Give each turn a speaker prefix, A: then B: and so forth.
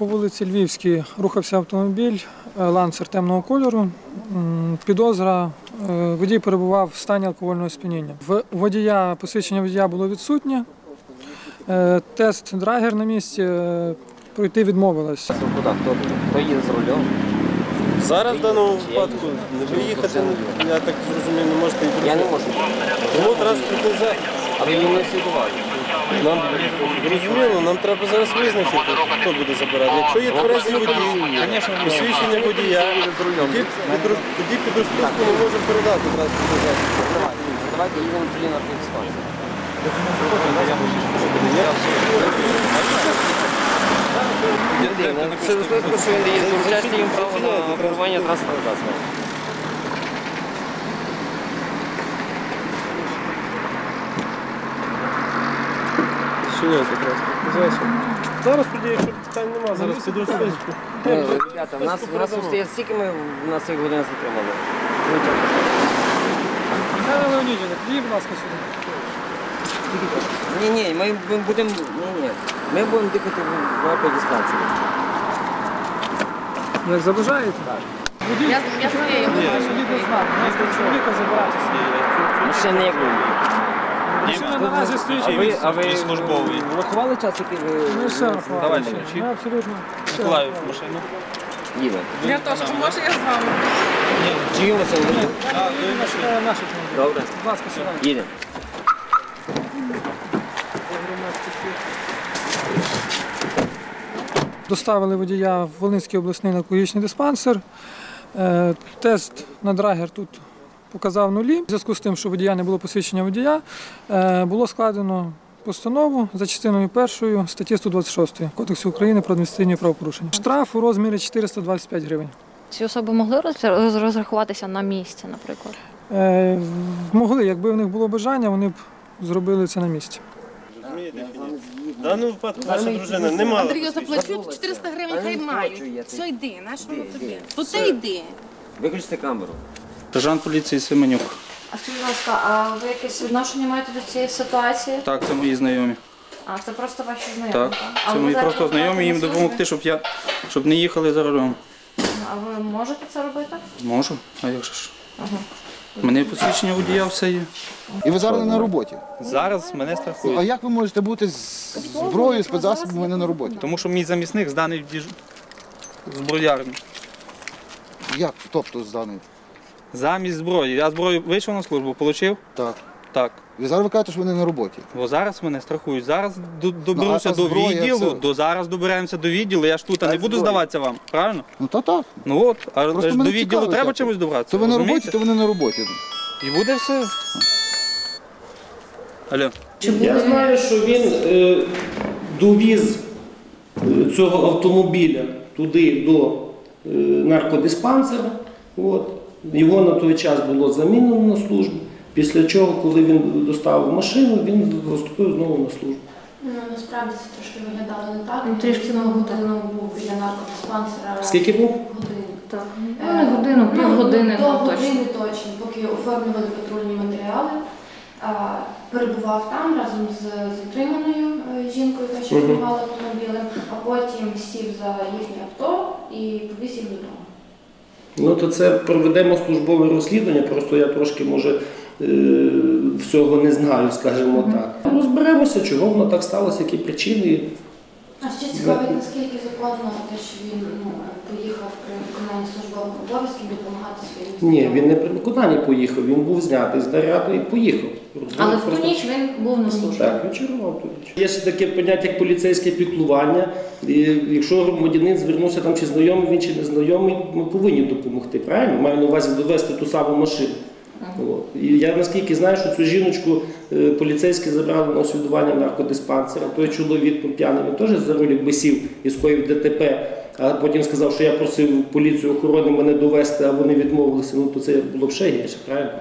A: По вулиці Львівській рухався автомобіль е, лансер темного кольору. Підозра е, водій перебував в стані алкогольного сп'яніння. В водія посвідчення водія було відсутнє. Е, Тест драгер на місці пройти відмовилась.
B: Куди? Хто, їде за рулем?
C: Зараз в даному випадку не виїхати, я так зрозумів, не можете і
B: Я не можу.
C: Тому транспортний засіб.
B: А ви мені не слідували.
C: Нам зрозуміло, нам треба зараз визначити, хто буде забирати. Якщо є тверезий водій, посвідчення водія, тоді під, роз- тоді під розписку ми можемо передати транспортний засіб.
B: Давайте, давайте їдемо тоді на. Це розповідно, що він дає право на керування транспортним засобом.
C: Транспортний засіб. Зараз тоді, якщо питань немає, зараз під розписку.
B: Ребята, в нас, в нас стоять стільки ми в нас цих годин затримали. Ну, так.
A: Михайло Леонідівна, підійдіть, будь ласка, сюди.
B: Ні, ні, ми, ми будемо. Ні, ні. Ми будемо дихати в наркодиспансері.
A: Як забажаєте? Водій,
D: Я, я своєю
A: можете чоловіка забиратися.
B: Машини як.
A: Машина наразі.
B: А ви, а ви
E: службовий.
B: врахували час, який ви
A: Ми все рахували.
E: Давайте,
A: Ми абсолютно. все.
E: Миколаїв машину.
B: їдете?
D: Я теж, може я з вами?
B: Чию машину? ви?
A: Це наше автомобіль.
B: Добре.
A: Будь ласка, сідайте.
B: Їдемо.
A: Доставили водія в Волинський обласний наркологічний диспансер. Е, Тест на драгер тут показав нулі. В зв'язку з тим, що водія не було посвідчення водія, е, було складено постанову за частиною першою статті 126 Кодексу України про адміністративні правопорушення. Штраф у розмірі 425 гривень.
F: Ці особи могли розрахуватися на місці, наприклад.
A: Е, Могли, якби в них було бажання, вони б зробили це на місці.
C: Розумієте? В даному випадку наша дружина не мала.
D: Андрію, заплачу 400 гривень, хай мають. Все, йди, на що тобі? То ти йди.
B: Виключте камеру.
E: Сержант поліції Семенюк.
F: А скажіть, будь ласка, а ви якесь відношення маєте до цієї ситуації?
E: Так, це мої знайомі.
F: А це просто ваші знайомі?
E: Так,
F: А
E: це
F: ви
E: мої
F: зараз
E: просто знайомі, їм
F: службі?
E: допомогти, щоб я щоб не їхали за рулем.
F: А ви можете це робити?
E: Можу, а як же ж? У мене посвідчення водія все є.
G: І ви зараз не на роботі.
E: Зараз мене
G: А
E: страхують.
G: як ви можете бути з зброєю, спецзасобами не на роботі?
E: Тому що мій замісник зданий в діж... зброярню.
G: Як? Тобто зданий?
E: Замість зброї. Я зброю вийшов на службу, отримав?
G: Так.
E: Так.
G: Ви зараз ви кажете, що ви не на роботі.
E: Бо зараз мене страхують. Зараз до- доберуся
G: Ну, а
E: до
G: зброя,
E: відділу,
G: все?
E: до зараз доберемося до відділу. Я ж тут не буду здаватися вам, правильно?
G: Ну та так.
E: Ну от, а
G: Просто
E: ж до відділу
G: цікавить,
E: треба
G: як.
E: чимось добратися.
G: То ви на роботі, то ви не на роботі.
E: І буде все. Алло.
H: Я знаю, що він е, довіз е, цього автомобіля туди до е, наркодиспансера. От. Його на той час було замінено на службу. Після чого, коли він доставив машину, він заступив знову на службу.
I: Ну, насправді це трошки виглядало не так.
F: Ну, трішки на годину.
I: був біля наркодиспансера.
H: Скільки був?
I: Годину.
F: Так.
I: Е,
F: Ну, не годину,
I: ну,
F: півгодини,
I: До
F: ну, точно.
I: години точно, поки оформлювали патрульні матеріали. А, Перебував там разом з затриманою е, жінкою, яка ще керувала автомобілем, а потім сів за їхнє авто і повіз їх додому.
H: Ну, то це проведемо службове розслідування, просто я трошки, може, е, всього не знаю, скажімо так. Розберемося, чого воно так сталося, які причини.
I: А ще цікавить, наскільки законно те, що він ну, поїхав при виконанні службових обов'язків допомагати своїм
H: Ні, він не при виконанні поїхав, він був знятий з наряду і поїхав.
F: Але в ту ніч він був на службі.
H: Так, він ту ніч. Є ще таке поняття, як поліцейське піклування. І якщо громадянин звернувся там чи знайомий він, чи не знайомий, ми повинні допомогти. Правильно? Маю на увазі довести ту саму машину. І я наскільки знаю, що цю жіночку е, поліцейські забрали на освідування наркодиспансера. Той чоловік п'яний, він теж за руль якби сів і скоїв ДТП, а потім сказав, що я просив поліцію охорони мене довести, а вони відмовилися. Ну то це було б ще гірше, правильно?